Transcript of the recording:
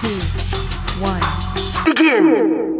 two, one. Begin!